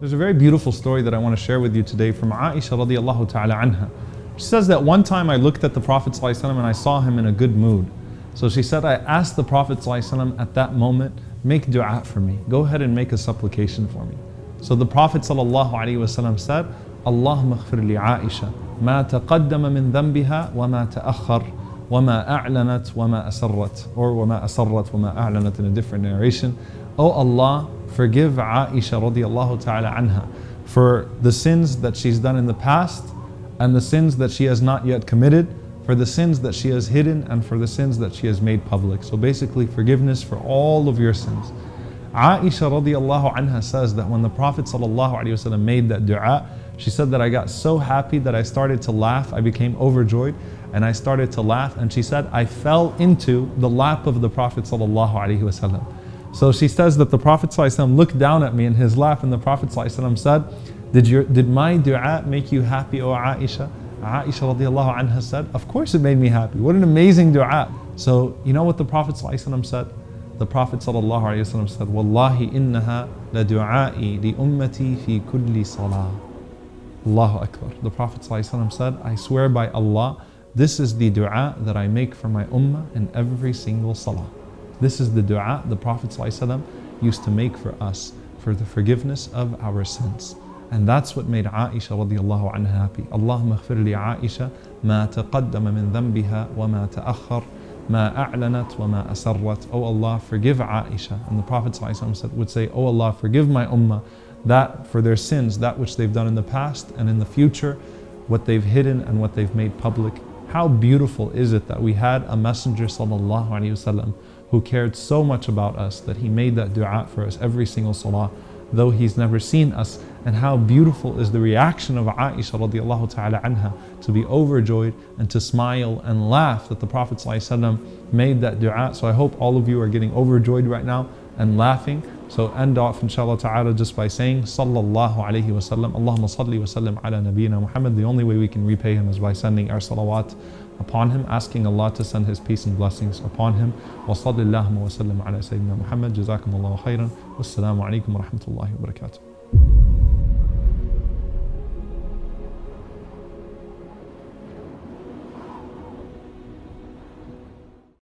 There's a very beautiful story that I want to share with you today from Aisha radiallahu ta'ala anha. She says that one time I looked at the Prophet ﷺ and I saw him in a good mood. So she said, I asked the Prophet ﷺ at that moment, make dua for me. Go ahead and make a supplication for me. So the Prophet ﷺ said, اللهم اغفر لعائشة ما تقدم من ذنبها وما تأخر وما أعلنت وما أسرت or وما أسرت وما أعلنت in a different narration. Oh Allah, forgive Aisha radiallahu ta'ala anha for the sins that she's done in the past and the sins that she has not yet committed, for the sins that she has hidden and for the sins that she has made public. So basically forgiveness for all of your sins. Aisha radiallahu anha says that when the Prophet ﷺ made that dua, she said that I got so happy that I started to laugh. I became overjoyed and I started to laugh. And she said, I fell into the lap of the Prophet ﷺ. So she says that the Prophet ﷺ looked down at me in his lap, and the Prophet ﷺ said, did, your, did my dua make you happy, O Aisha? Aisha radiallahu anha said, Of course it made me happy. What an amazing dua. So, you know what the Prophet ﷺ said? The Prophet ﷺ said, Wallahi innaha la du'a'i li ummati fi kulli salah. Allahu Akbar. The Prophet ﷺ said, I swear by Allah, this is the dua that I make for my ummah in every single salah. This is the dua the Prophet ﷺ used to make for us for the forgiveness of our sins. And that's what made Aisha radiallahu anha happy. Allahumma اغفر li Aisha ما تقدم من ذنبها وما تأخر ما أعلنت وما أسرت. Oh Allah, forgive Aisha. And the Prophet ﷺ would say, Oh Allah, forgive my ummah that for their sins, that which they've done in the past and in the future, what they've hidden and what they've made public. How beautiful is it that we had a Messenger sallallahu alaihi wasallam who cared so much about us that he made that dua for us every single salah, though he's never seen us. And how beautiful is the reaction of Aisha radiallahu ta'ala anha to be overjoyed and to smile and laugh that the Prophet made that dua. So I hope all of you are getting overjoyed right now and laughing. So end off inshallah ta'ala just by saying Sallallahu alayhi wasallam Allahumma salli wa sallim ala nabiyyina Muhammad. The only way we can repay him is by sending our salawat upon him, asking Allah to send his peace and blessings upon him. Wa sallam ala Sayyidina Muhammad. Jazakum Allah khairan. Wassalamu alaikum wa rahmatullahi wa barakatuh.